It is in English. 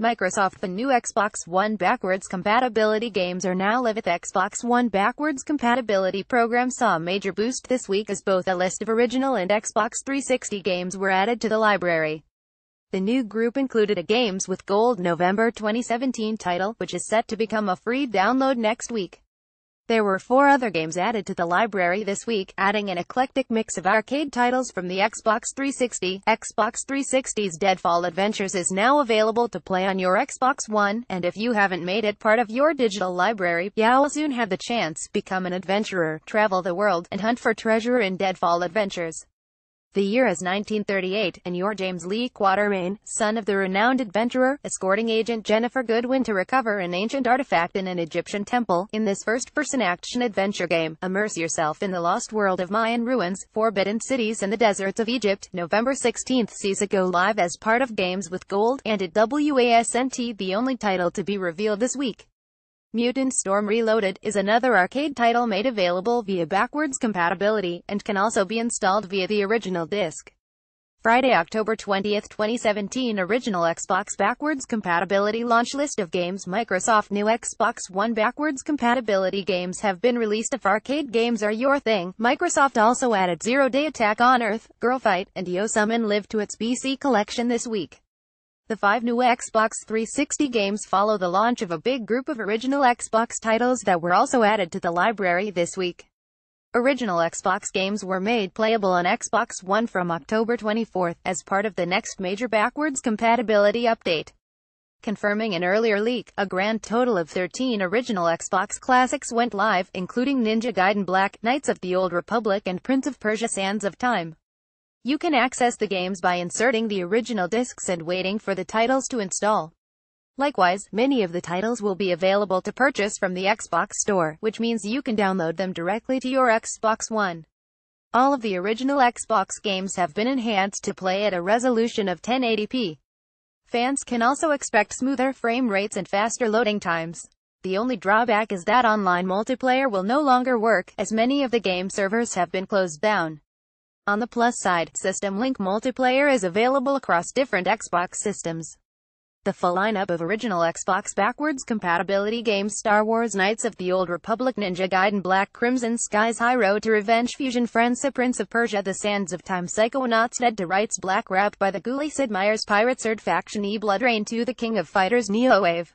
Microsoft The new Xbox One backwards compatibility games are now live with Xbox One backwards compatibility program saw a major boost this week as both a list of original and Xbox 360 games were added to the library. The new group included a Games with Gold November 2017 title, which is set to become a free download next week. There were four other games added to the library this week, adding an eclectic mix of arcade titles from the Xbox 360. Xbox 360's Deadfall Adventures is now available to play on your Xbox One, and if you haven't made it part of your digital library, you'll soon have the chance. Become an adventurer, travel the world, and hunt for treasure in Deadfall Adventures. The year is 1938, and you're James Lee Quatermain, son of the renowned adventurer, escorting agent Jennifer Goodwin to recover an ancient artifact in an Egyptian temple. In this first-person action-adventure game, immerse yourself in the lost world of Mayan ruins, forbidden cities and the deserts of Egypt. November 16th sees it go live as part of Games with Gold, and at WASNT the only title to be revealed this week. Mutant Storm Reloaded is another arcade title made available via backwards compatibility, and can also be installed via the original disc. Friday, October 20, 2017 Original Xbox Backwards Compatibility Launch List of games Microsoft New Xbox One backwards compatibility games have been released if arcade games are your thing. Microsoft also added Zero Day Attack on Earth, Girl Fight, and Yosumin Live to its BC collection this week. The five new Xbox 360 games follow the launch of a big group of original Xbox titles that were also added to the library this week. Original Xbox games were made playable on Xbox One from October 24 as part of the next major backwards compatibility update. Confirming an earlier leak, a grand total of 13 original Xbox classics went live, including Ninja Gaiden Black, Knights of the Old Republic and Prince of Persia Sands of Time. You can access the games by inserting the original discs and waiting for the titles to install. Likewise, many of the titles will be available to purchase from the Xbox Store, which means you can download them directly to your Xbox One. All of the original Xbox games have been enhanced to play at a resolution of 1080p. Fans can also expect smoother frame rates and faster loading times. The only drawback is that online multiplayer will no longer work, as many of the game servers have been closed down. On the plus side, System Link multiplayer is available across different Xbox systems. The full lineup of original Xbox backwards compatibility games Star Wars Knights of the Old Republic Ninja Gaiden Black Crimson Skies High Road to Revenge Fusion Frenzy Prince of Persia The Sands of Time Psychonauts Dead to Rights Black Grabbed by the Ghoulie Sid Meier's Pirates Third Faction E BloodRayne 2 The King of Fighters Neo Wave